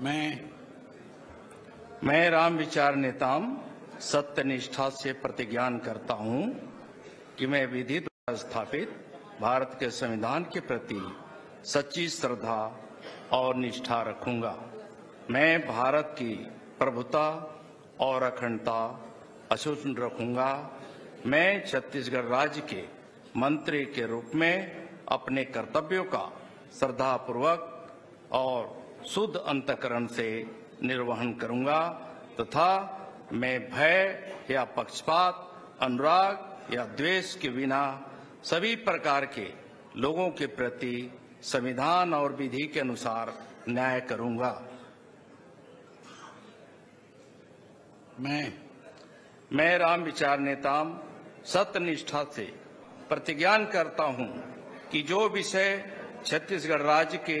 मैं मैं राम विचार नेताम सत्य निष्ठा से प्रतिज्ञान करता हूँ कि मैं विधि स्थापित भारत के संविधान के प्रति सच्ची श्रद्धा और निष्ठा रखूँगा। मैं भारत की प्रभुता और अखंडता अशोषण रखूँगा। मैं छत्तीसगढ़ राज्य के मंत्री के रूप में अपने कर्तव्यों का श्रद्धापूर्वक और शुद्ध अंतकरण से निर्वहन करूँगा तथा मैं भय या पक्षपात अनुराग या द्वेष के बिना सभी प्रकार के लोगों के प्रति संविधान और विधि के अनुसार न्याय करूँगा। मैं मैं राम विचार नेताम सत्यनिष्ठा से प्रतिज्ञान करता हूँ कि जो विषय छत्तीसगढ़ राज्य के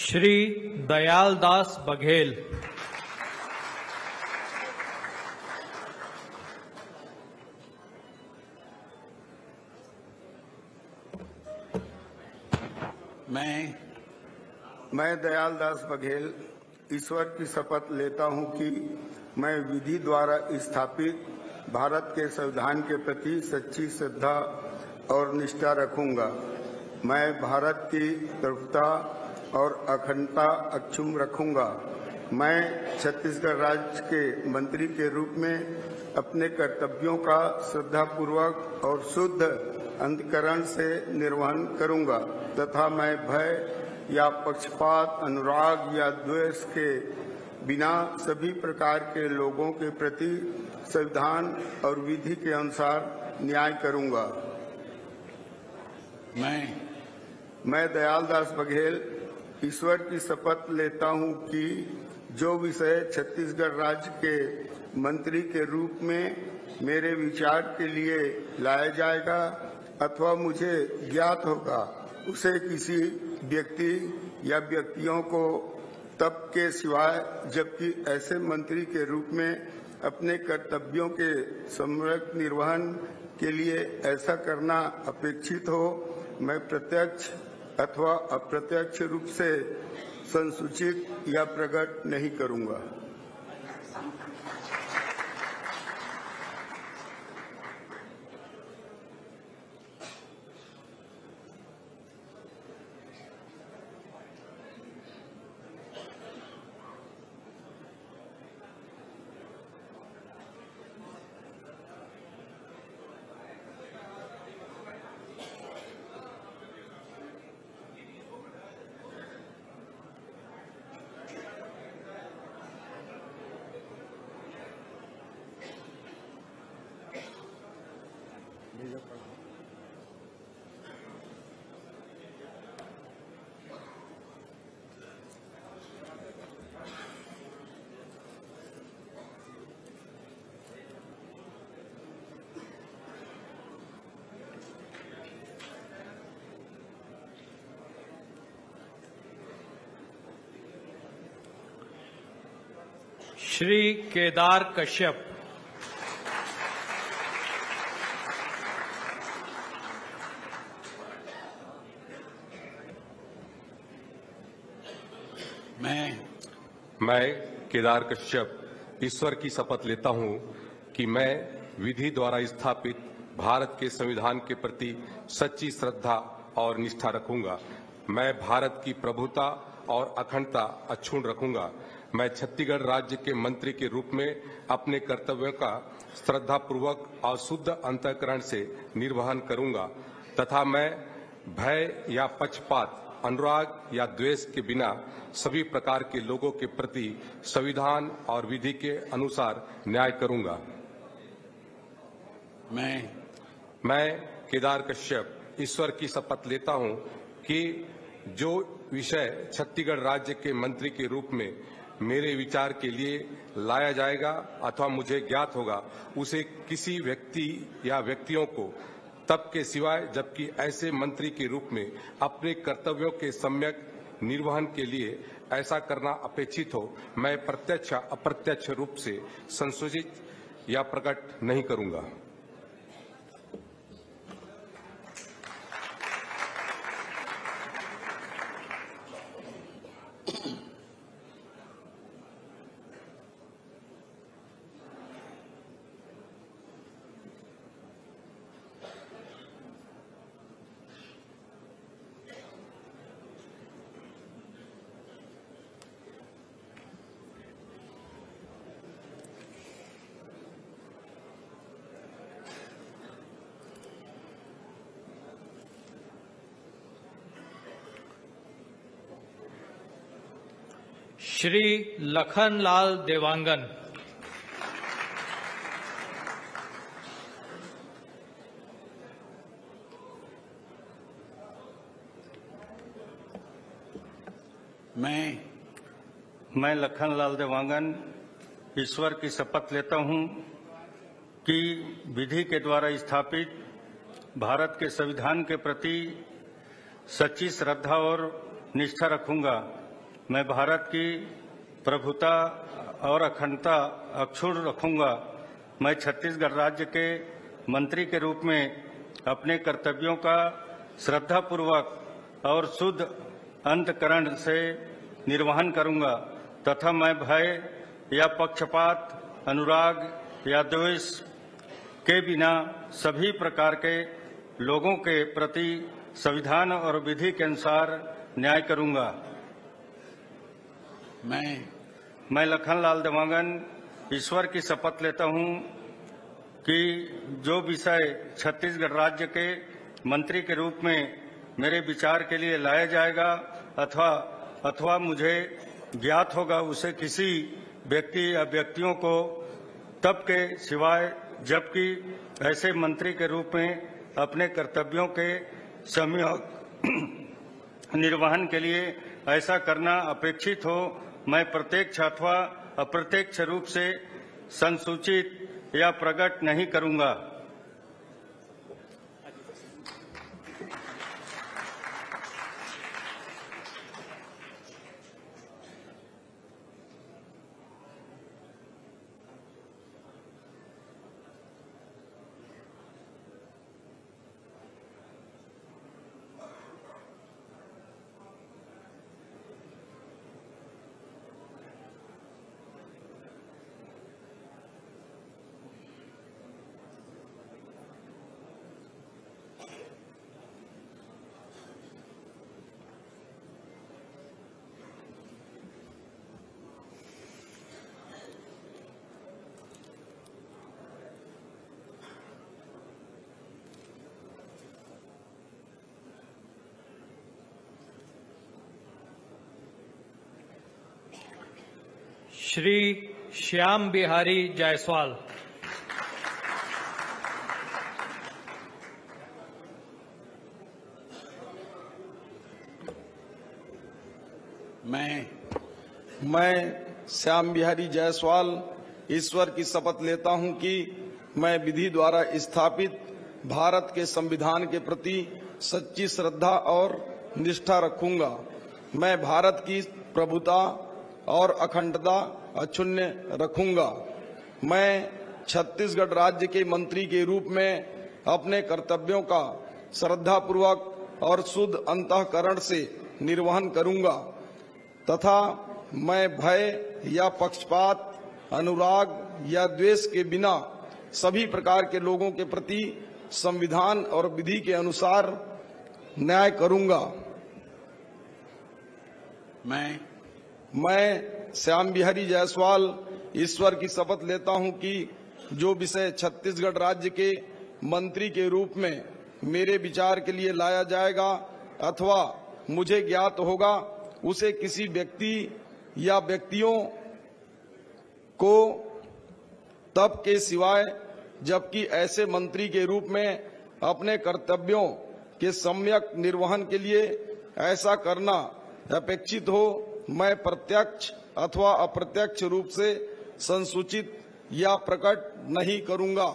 श्री दयालदास बघेल। मैं मैं दयालदास बघेल, ईश्वर की शपथ लेता हूँ कि मैं विधि द्वारा स्थापित भारत के संविधान के प्रति सच्ची श्रद्धा और निष्ठा रखूँगा। मैं भारत की प्रभुता और अखंडता अक्षुम रखूँगा। मैं छत्तीसगढ़ राज्य के मंत्री के रूप में अपने कर्तव्यों का श्रद्धापूर्वक और शुद्ध अंतकरण से निर्वहन करूँगा तथा मैं भय या पक्षपात अनुराग या द्वेष के बिना सभी प्रकार के लोगों के प्रति संविधान और विधि के अनुसार न्याय करूँगा। मैं मैं दयालदास बघेल ईश्वर की शपथ लेता हूँ कि जो विषय छत्तीसगढ़ राज्य के मंत्री के रूप में मेरे विचार के लिए लाया जाएगा अथवा मुझे ज्ञात होगा, उसे किसी व्यक्ति या व्यक्तियों को तब के सिवाय, जबकि ऐसे मंत्री के रूप में अपने कर्तव्यों के सम्यक निर्वहन के लिए ऐसा करना अपेक्षित हो, मैं प्रत्यक्ष अथवा अप्रत्यक्ष रूप से संसूचित या प्रकट नहीं करूँगा। श्री केदार कश्यप मैं मैं केदार कश्यप, ईश्वर की शपथ लेता हूँ कि मैं विधि द्वारा स्थापित भारत के संविधान के प्रति सच्ची श्रद्धा और निष्ठा रखूँगा। मैं भारत की प्रभुता और अखंडता अक्षुण रखूँगा। मैं छत्तीसगढ़ राज्य के मंत्री के रूप में अपने कर्तव्यों का श्रद्धापूर्वक और शुद्ध अंतकरण से निर्वहन करूँगा तथा मैं भय या पक्षपात अनुराग या द्वेष के बिना सभी प्रकार के लोगों के प्रति संविधान और विधि के अनुसार न्याय करूँगा। मैं मैं केदार कश्यप ईश्वर की शपथ लेता हूँ कि जो विषय छत्तीसगढ़ राज्य के मंत्री के रूप में मेरे विचार के लिए लाया जाएगा अथवा मुझे ज्ञात होगा उसे किसी व्यक्ति या व्यक्तियों को तब के सिवाय जबकि ऐसे मंत्री के रूप में अपने कर्तव्यों के सम्यक निर्वहन के लिए ऐसा करना अपेक्षित हो, मैं प्रत्यक्ष, अप्रत्यक्ष रूप से संशोधित या प्रकट नहीं करूँगा। श्री लखनलाल देवांगन। मैं मैं लखनलाल देवांगन, ईश्वर की शपथ लेता हूँ कि विधि के द्वारा स्थापित भारत के संविधान के प्रति सच्ची श्रद्धा और निष्ठा रखूँगा। मैं भारत की प्रभुता और अखंडता अक्षुण रखूँगा। मैं छत्तीसगढ़ राज्य के मंत्री के रूप में अपने कर्तव्यों का श्रद्धापूर्वक और शुद्ध अंतकरण से निर्वहन करूँगा तथा मैं भय या पक्षपात, अनुराग या द्वेष के बिना सभी प्रकार के लोगों के प्रति संविधान और विधि के अनुसार न्याय करूँगा। मैं मैं लखनलाल देवांगन, ईश्वर की शपथ लेता हूँ कि जो विषय छत्तीसगढ़ राज्य के मंत्री के रूप में मेरे विचार के लिए लाया जाएगा अथवा अथवा मुझे ज्ञात होगा, उसे किसी व्यक्ति या व्यक्तियों को तब के सिवाय, जबकि ऐसे मंत्री के रूप में अपने कर्तव्यों के समय निर्वहन के लिए ऐसा करना अपेक्षित हो मैं प्रत्येक अथवा अप्रत्यक्ष रूप से संसूचित या प्रकट नहीं करूँगा। श्री श्याम बिहारी जायसवाल। मैं मैं श्याम बिहारी जायसवाल ईश्वर की शपथ लेता हूँ कि मैं विधि द्वारा स्थापित भारत के संविधान के प्रति सच्ची श्रद्धा और निष्ठा रखूँगा। मैं भारत की प्रभुता और अखंडता अक्षुण्य रखूँगा। मैं छत्तीसगढ़ राज्य के मंत्री के रूप में अपने कर्तव्यों का श्रद्धापूर्वक और शुद्ध अंतकरण से निर्वहन करूँगा। तथा मैं भय या पक्षपात अनुराग या द्वेष के बिना सभी प्रकार के लोगों के प्रति संविधान और विधि के अनुसार न्याय करूँगा। मैं मैं श्याम बिहारी जायसवाल, ईश्वर की शपथ लेता हूँ कि जो विषय छत्तीसगढ़ राज्य के मंत्री के रूप में मेरे विचार के लिए लाया जाएगा अथवा मुझे ज्ञात होगा, उसे किसी व्यक्ति या व्यक्तियों को तब के सिवाय, जबकि ऐसे मंत्री के रूप में अपने कर्तव्यों के सम्यक निर्वहन के लिए ऐसा करना अपेक्षित हो, मैं प्रत्यक्ष अथवा अप्रत्यक्ष रूप से संसूचित या प्रकट नहीं करूँगा।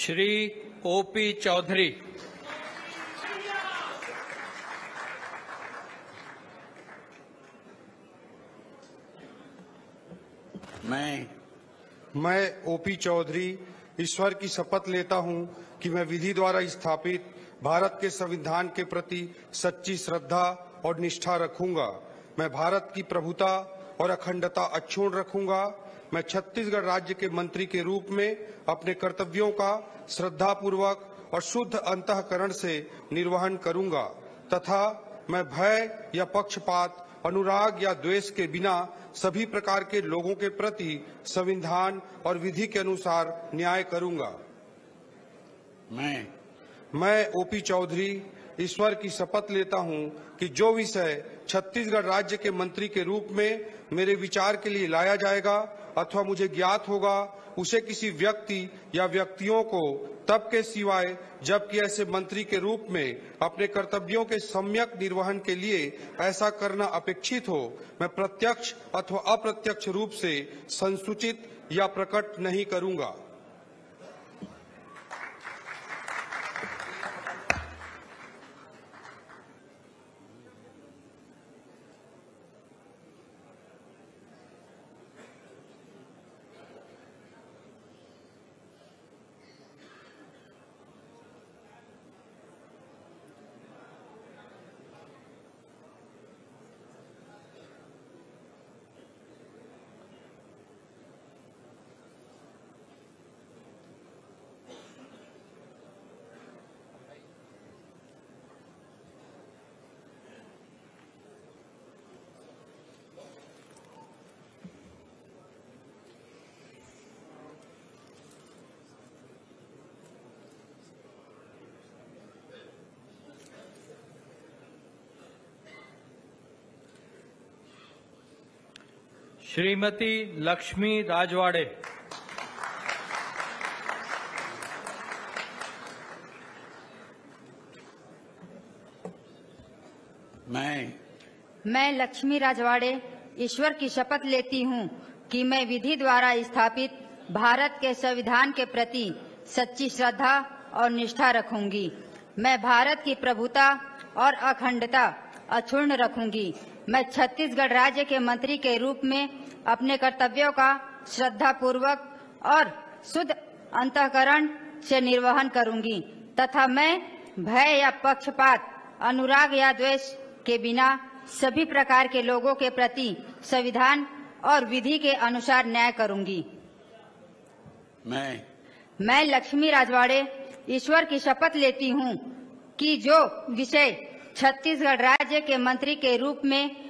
श्री ओपी चौधरी। मैं मैं ओपी चौधरी ईश्वर की शपथ लेता हूँ कि मैं विधि द्वारा स्थापित भारत के संविधान के प्रति सच्ची श्रद्धा और निष्ठा रखूँगा। मैं भारत की प्रभुता और अखंडता अक्षुण रखूँगा। मैं छत्तीसगढ़ राज्य के मंत्री के रूप में अपने कर्तव्यों का श्रद्धापूर्वक और शुद्ध अंतकरण से निर्वहन करूँगा। तथा मैं भय या पक्षपात अनुराग या द्वेष के बिना सभी प्रकार के लोगों के प्रति संविधान और विधि के अनुसार न्याय करूँगा। मैं मैं ओपी चौधरी ईश्वर की शपथ लेता हूँ कि जो विषय छत्तीसगढ़ राज्य के मंत्री के रूप में मेरे विचार के लिए लाया जाएगा अथवा मुझे ज्ञात होगा, उसे किसी व्यक्ति या व्यक्तियों को तब के सिवाय जबकि ऐसे मंत्री के रूप में अपने कर्तव्यों के सम्यक निर्वहन के लिए ऐसा करना अपेक्षित हो, मैं प्रत्यक्ष अथवा अप्रत्यक्ष रूप से संसूचित या प्रकट नहीं करूँगा। श्रीमती लक्ष्मी राजवाड़े। मैं मैं लक्ष्मी राजवाड़े ईश्वर की शपथ लेती हूँ कि मैं विधि द्वारा स्थापित भारत के संविधान के प्रति सच्ची श्रद्धा और निष्ठा रखूँगी। मैं भारत की प्रभुता और अखंडता अक्षुण्ण रखूँगी। मैं छत्तीसगढ़ राज्य के मंत्री के रूप में अपने कर्तव्यों का श्रद्धा पूर्वक और शुद्ध अंतकरण से निर्वहन करूँगी तथा मैं भय या पक्षपात अनुराग या द्वेष के बिना सभी प्रकार के लोगों के प्रति संविधान और विधि के अनुसार न्याय करूँगी। मैं मैं लक्ष्मी राजवाड़े ईश्वर की शपथ लेती हूँ कि जो विषय छत्तीसगढ़ राज्य के मंत्री के रूप में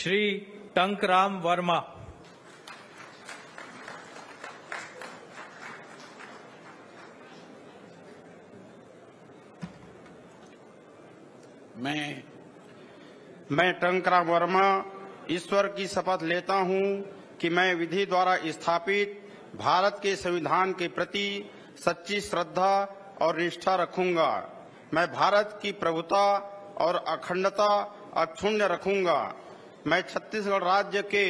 श्री टंकराम वर्मा। मैं मैं टंकराम वर्मा, ईश्वर की शपथ लेता हूँ कि मैं विधि द्वारा स्थापित भारत के संविधान के प्रति सच्ची श्रद्धा और निष्ठा रखूँगा। मैं भारत की प्रभुता और अखंडता अक्षुण्य रखूँगा। मैं छत्तीसगढ़ राज्य के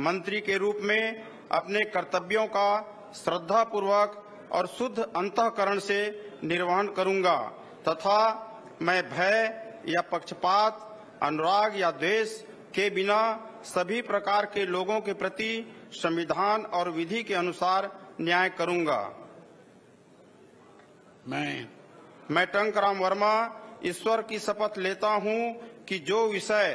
मंत्री के रूप में अपने कर्तव्यों का श्रद्धा पूर्वक और शुद्ध अंतकरण से निर्वहन करूँगा तथा मैं भय या पक्षपात अनुराग या द्वेष के बिना सभी प्रकार के लोगों के प्रति संविधान और विधि के अनुसार न्याय करूँगा। मैं मैं टंकराम वर्मा ईश्वर की शपथ लेता हूँ कि जो विषय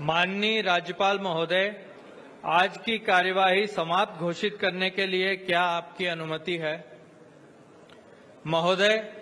माननीय राज्यपाल महोदय, आज की कार्यवाही समाप्त घोषित करने के लिए क्या आपकी अनुमति है? महोदय